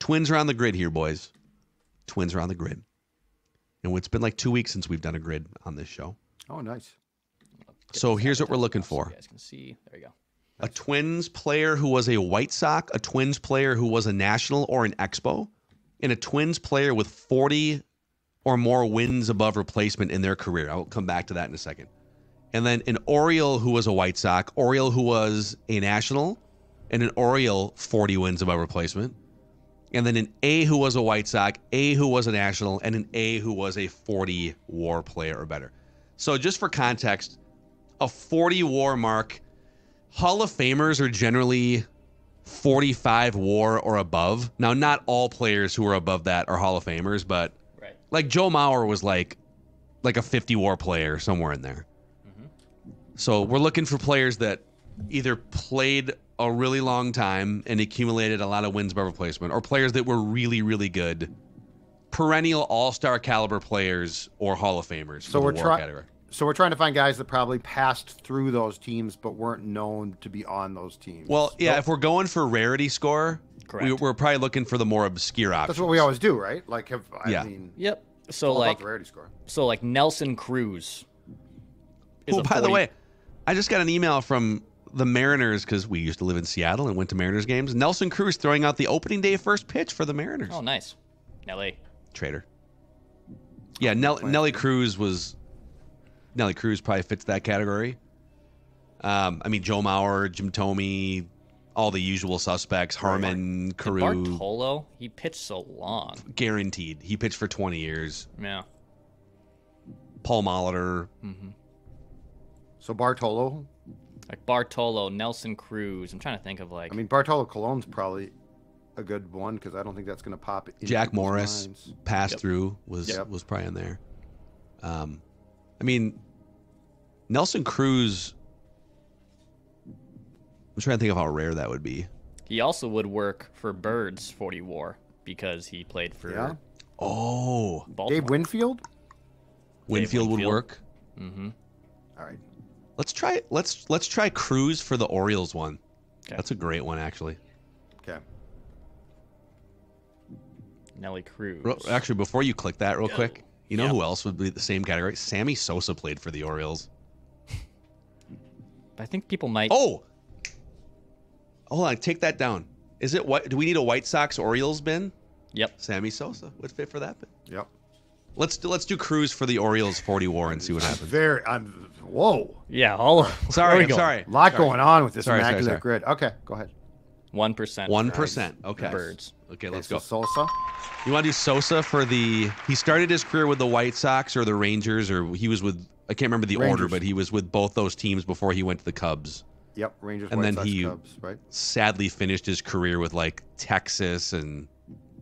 Twins are on the grid here, boys. Twins are on the grid. And it's been like two weeks since we've done a grid on this show. Oh, nice. So here's what we're looking top so for. You guys can see. There you go. a Twins player who was a White Sox, a Twins player who was a National or an Expo, and a Twins player with 40 or more wins above replacement in their career. I'll come back to that in a second. And then an Oriole who was a White Sox, Oriole who was a National, and an Oriole 40 wins above replacement. And then an A who was a White Sox, A who was a National, and an A who was a 40 war player or better. So just for context, a 40 war mark Hall of Famers are generally 45 war or above. Now, not all players who are above that are Hall of Famers, but Right. like Joe Mauer was like like a 50 war player somewhere in there. Mm-hmm. So we're looking for players that either played a really long time and accumulated a lot of wins by replacement, or players that were really, really good, perennial all-star caliber players or Hall of Famers. So we're trying. So we're trying to find guys that probably passed through those teams but weren't known to be on those teams. Well, yeah, if we're going for rarity score, we, Correct. we're probably looking for the more obscure options. that's what we always do, right? Like, have I Yeah. mean, Yep. So all like about the rarity score. so like Nelson Cruz. is Oh, a by the way, I just got an email from the Mariners because we used to live in Seattle and went to Mariners games. Nelson Cruz throwing out the opening day first pitch for the Mariners. Oh, nice. LA. Trader. Yeah, Nell, Nelly Cruz was. Nelly Cruz probably fits that category. Um, I mean, Joe Mauer, Jim Thome, all the usual suspects. Harmon, Carew, Bartolo, he pitched so long. guaranteed. He pitched for 20 years. Yeah. Paul Molitor. So Bartolo. Like Bartolo, Nelson Cruz. I'm trying to think of like I mean, Bartolo Colon's probably a good one because I don't think that's going to pop. Jack Morris minds. pass Yep. through was Yep. was probably in there. Um, I mean, Nelson Cruz. I'm trying to think of how rare that would be. he also would work for Birds 40 War because he played for Yeah. Oh, Baltimore. Dave Winfield. Winfield would Winfield. work. Mm-hmm. All right. Let's try let's let's try Cruz for the Orioles one. Okay. That's a great one actually. Okay. Nelly Cruz. Ro- Actually, before you click that real quick, you know Yeah. who else would be the same category? Sammy Sosa played for the Orioles. I think people might. Oh, hold on, take that down. Is it what? Do we need a White Sox Orioles bin? Yep. Sammy Sosa would fit for that bin. Yep. Let's do let's do Cruz for the Orioles 40 war and see what happens. Very. I'm. Whoa. Yeah. All. Sorry, I'm sorry. A lot Sorry. going on with this Sorry, sorry, immaculate sorry. grid. Okay, go ahead. One percent. One percent. Okay. Birds. Okay, Okay, let's so go. Sosa. You want to do Sosa for the? He started his career with the White Sox or the Rangers, or he was with. I can't remember the order, Rangers. but he was with both those teams before he went to the Cubs. Yep. Rangers. And White then Sox, he- Cubs, right? Sadly, finished his career with like Texas and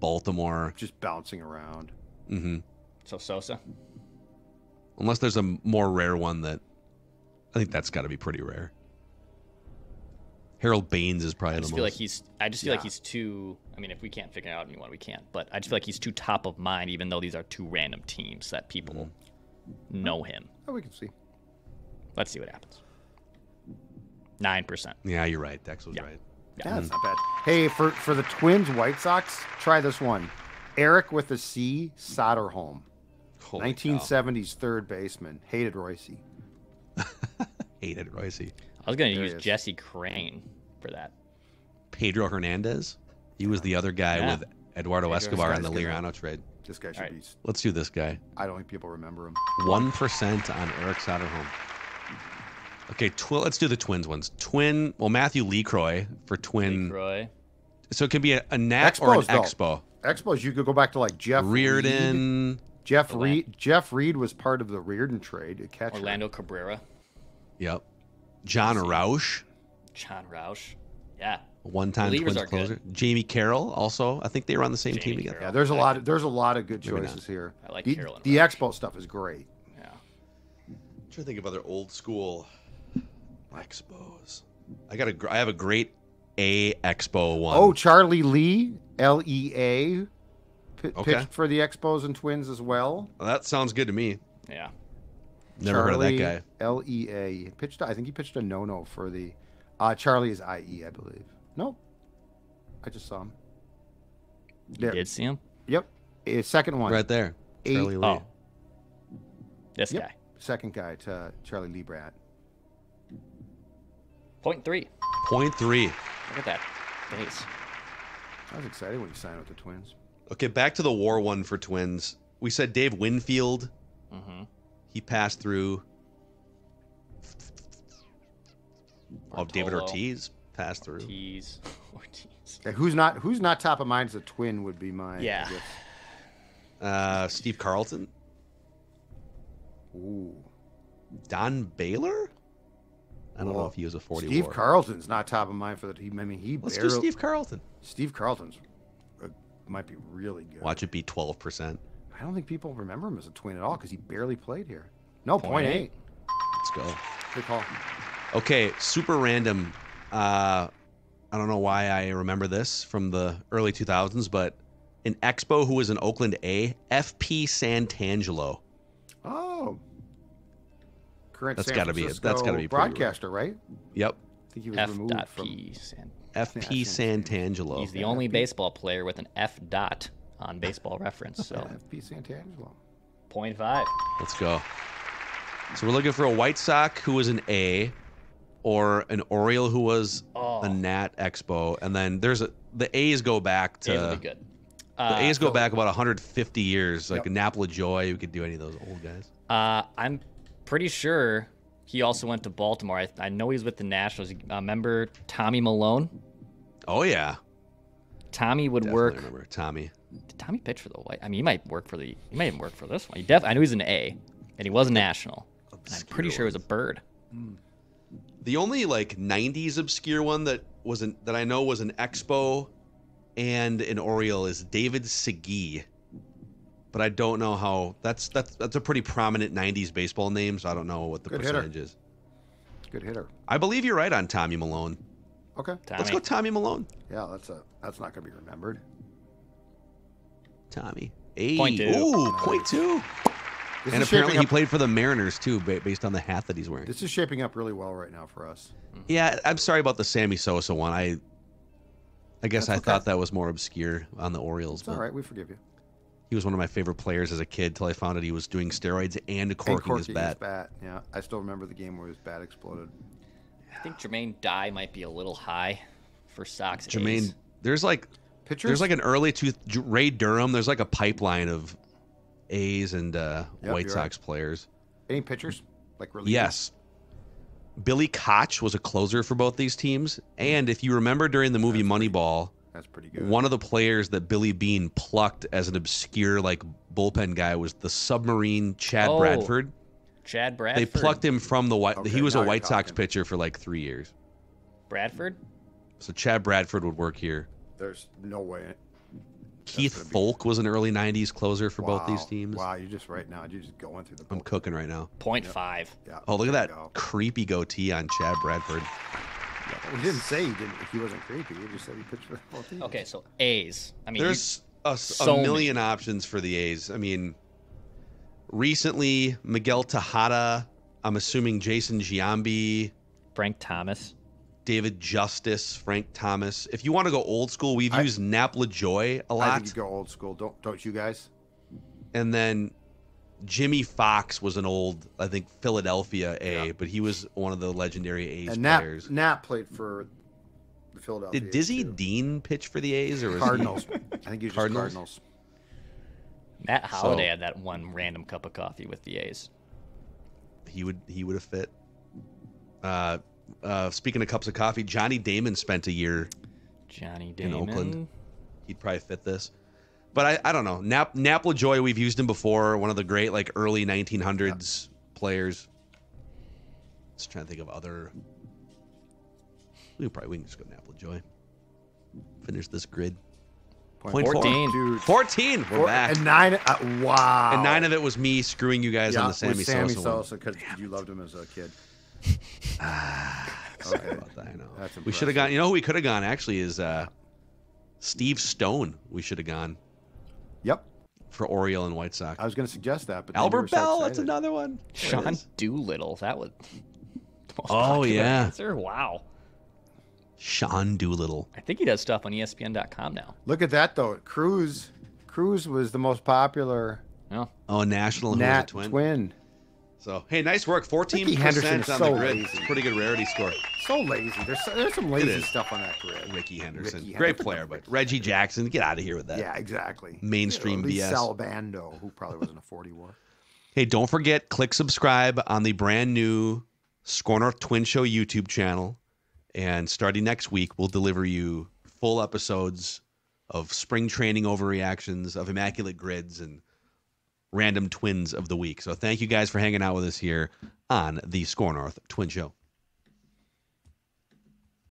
Baltimore. Just bouncing around. hmm So Sosa. Unless there's a more rare one that, I think that's got to be pretty rare. Harold Baines is probably I the just most. feel like he's. I just feel like he's too. I mean, if we can't figure out anyone, we can't. But I just feel like he's too top of mind, even though these are two random teams that people Mm-hmm. know him. Oh, we can see. Let's see what happens. Nine percent. yeah, you're right. Dex was Yeah. right. Yeah, that's not bad. Hey, for for the Twins, White Sox, try this one. Eric with a C, Soderholm, Holy cow. 1970s third baseman. Hated Royce. Hated Royce. I was gonna use. Jesse Crain for that. Pedro Hernandez. He was the other guy Yeah. with Eduardo Pedro Escobar in the Hernandez. Liriano trade. This guy should Alright. be. Let's do this guy. I don't think people remember him. One percent on Eric Soderholm. Okay, twi- let's do the twins ones. Twin, well, Matthew LeCroy for twin. Croy. So it can be a, a Nat or an Expos, though. Expo. Expos, you could go back to like Jeff Reed. Reardon. Jeff Orlando. Reed. Jeff Reed was part of the Reardon trade. A catcher. Orlando Cabrera. Yep. Jon Let's. Rauch, Jon Rauch. Yeah. one-time Twins are good. closer. Jamie Carroll, also. I think they were on the same Jamie team together. Carroll. Yeah, there's a I lot. Of, there's a lot of good choices here. I like the, Carroll and the Rauch. Expo stuff is great. Yeah. I'm trying to think of other old school expos. I got a. gr- I have a great A Expo one. Oh, Charlie Lea, L E A, p- Okay. pitched for the Expos and Twins as well. Well, that sounds good to me. Yeah. Never heard of that guy. L E A pitched. I think he pitched a no no for the. Uh, Charlie is I E, I believe. Nope. I just saw him. There. Did see him? Yep. Second one. Right there. Eight. Charlie Lea. Oh, this Yep. guy. Second guy to Charlie Lea Brat. Point three. Point three. Look at that face. I was excited when you signed with the Twins. Okay, back to the war one for twins. We said Dave Winfield. Mm-hmm. He passed through. Oh, David Ortiz passed through. Ortiz. Ortiz. Okay, who's not who's not top of mind as a twin would be my Yeah. guess. Uh, Steve Carlton. Ooh. Don Baylor. I don't know if he was a 40 Steve war. Carlton's not top of mind for the team. I mean, he Let's barely, do Steve Carlton. Steve Carlton's might be really good. Watch it be 12%. I don't think people remember him as a twin at all because he barely played here. No, Point point eight. eight. Let's go. Good call. Okay, super random. Uh, I don't know why I remember this from the early 2000s, but an Expo who was in Oakland A, FP Santangelo. Oh. Current that's gotta be- Francisco that's gotta be pretty broadcaster, right? Yep, I think he was F. removed Dot from. San- FP Santangelo. He's the only F. baseball player with an F. Dot on Baseball Reference. So FP Santangelo. point five. Let's go. So we're looking for a White Sox who was an A, or an Oriole who was Oh, a Nat Expo, and then there's a the A's go back to A's will be the Uh, A's go Philly. back about 150 years, like Yep. a Nap Lajoie. We could do any of those old guys. Uh, I'm pretty sure he also went to Baltimore. I, I know he's with the Nationals. Uh, remember Tommy Milone? Oh yeah, Tommy would definitely work. remember Tommy. Did Tommy pitch for the White? I mean, he might work for the. He might even work for this one. He def. I knew he's an A, and he was a National. And I'm pretty sure it was a bird. The only like '90s obscure one that wasn't that I know was an Expo and an Oriole is David Segui, but I don't know how. That's that's that's a pretty prominent '90s baseball name, so I don't know what the Good hitter. percentage is. Good hitter. I believe you're right on Tommy Milone. Okay. Tommy. Let's go Tommy Milone. Yeah, that's a that's not gonna be remembered. Tommy. Hey. Point two. Ooh, point two. This and apparently he up, played for the Mariners too, based on the hat that he's wearing. This is shaping up really well right now for us. Yeah, I'm sorry about the Sammy Sosa one. I, I guess That's I okay. thought that was more obscure on the Orioles, It's all but right. We forgive you. He was one of my favorite players as a kid till I found out he was doing steroids and And corking his Corky, bat. Yeah, I still remember the game where his bat exploded. I think Jermaine Dye might be a little high for Sox. Jermaine, A's. there's like Pitchers. there's like an early two Ray Durham. There's like a pipeline of A's and uh, Yep, White you're Sox players. any pitchers like relievers? Yes. Billy Koch was a closer for both these teams, and if you remember during the movie Moneyball, That's pretty good. one of the players that Billy Beane plucked as an obscure like bullpen guy was the submarine Chad Oh, Bradford. Chad Bradford. They plucked him from the White. Okay, he was a White Sox pitcher for like three years. Bradford. So Chad Bradford would work here. There's no way. Keith gonna be- Foulke was an early '90s closer for both these teams. Wow, you're just right now. You're just going through the. I'm cooking right now. Point Yep. five. Yeah. Oh, look at that go. creepy goatee on Chad Bradford. We didn't say he didn't. He wasn't creepy. We just said he pitched for both teams. Okay, so A's. I mean, There's a, a so million options for the A's. I mean, recently Miguel Tejada. I'm assuming Jason Giambi, Frank Thomas. David Justice, Frank Thomas. If you want to go old school, we've I- used Nap Lajoie a lot, think you go old school. Don't don't you guys? and then Jimmie Foxx was an old, I think Philadelphia A, Yeah. but he was one of the legendary A's and Nat players. Nat played for the Philadelphia. Did Dizzy A's, too. Dean pitch for the A's or was Cardinals? I think he was Cardinals? just Cardinals. Matt Holliday So- had that one random cup of coffee with the A's. He, he would he would have fit. Uh, uh, speaking of cups of coffee, Johnny Damon spent a year. Johnny Damon In Oakland. He'd probably fit this. But I, I don't know. Nap Nap Lajoie, we've used him before. One of the great like early 1900s players. Just trying to think of other. We can probably we can just go Nap Lajoie. Finish this grid. Point 14. Dude, 14. We're four- back. and nine. Uh, wow. And nine of it was me screwing you guys yeah, on the Sammy, Sammy Sosa. one. Because you loved him as a kid. Sorry Okay. about that. I know. That's we should have gone. You know who we could have gone actually is uh, Steve Stone. We should have gone Yep. for Oriole and White Sox. I was going to suggest that, but Albert were so Belle. That's another one. Sean is. Doolittle. That was. Oh, popular yeah. answer? Wow. Sean Doolittle. I think he does stuff on E ESPN.com now. Look at that though. Cruz, Cruz was the most popular No, Oh, national a Nat twin. twin. So hey, nice work. Fourteen percent on so the grid. lazy. Pretty good rarity score. So lazy. There's so, there's some lazy stuff on that grid. Rickey Henderson, Rickey great Henderson. player, but Reggie Jackson, get out of here with that. Yeah, exactly. Mainstream At least BS. Sal Bando, who probably wasn't a 40 war. Hey, don't forget click subscribe on the brand new SKOR North Twin Show YouTube channel, and starting next week, we'll deliver you full episodes of spring training overreactions, of immaculate grids, and random twins of the week. So thank you guys for hanging out with us here on the SKOR North Twin Show.